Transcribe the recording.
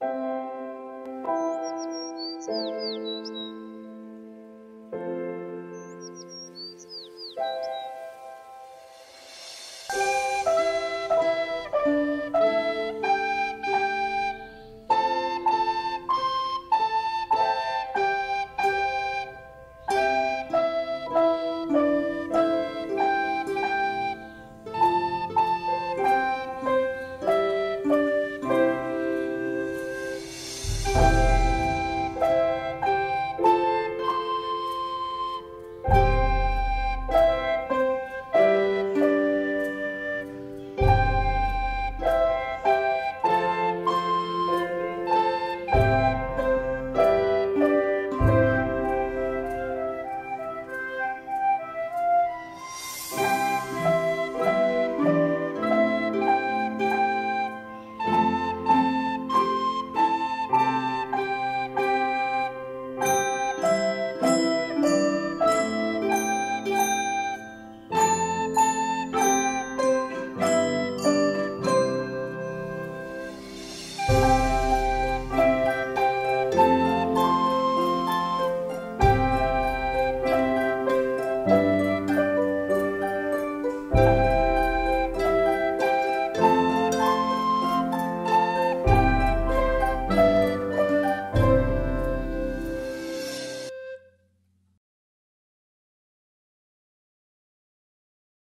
Thank you. Bye.